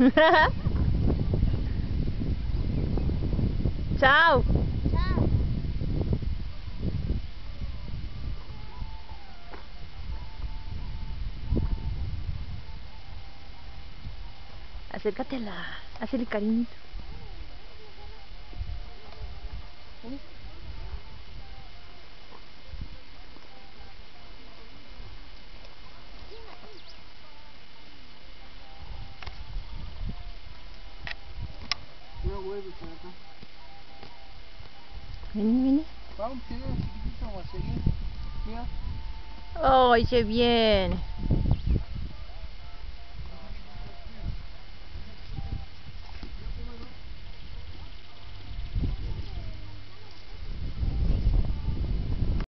Chao. Chao. Acércatela. Hazle cariñito. Vuelve por acá. Vení, vení. Vamos, chiquitito, vamos a seguir. Mira. Ay, se viene.